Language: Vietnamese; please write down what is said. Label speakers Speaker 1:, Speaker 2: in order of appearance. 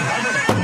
Speaker 1: Vamos.